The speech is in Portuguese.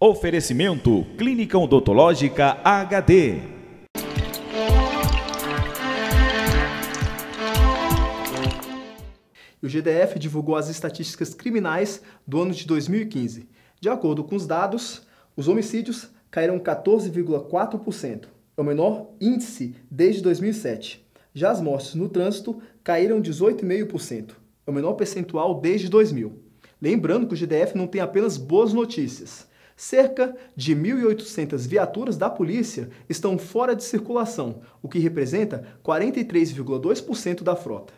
Oferecimento Clínica Odontológica HD. O GDF divulgou as estatísticas criminais do ano de 2015. De acordo com os dados, os homicídios caíram 14,4%, é o menor índice desde 2007. Já as mortes no trânsito caíram 18,5%, é o menor percentual desde 2000. Lembrando que o GDF não tem apenas boas notícias. Cerca de 1.800 viaturas da polícia estão fora de circulação, o que representa 43,2% da frota.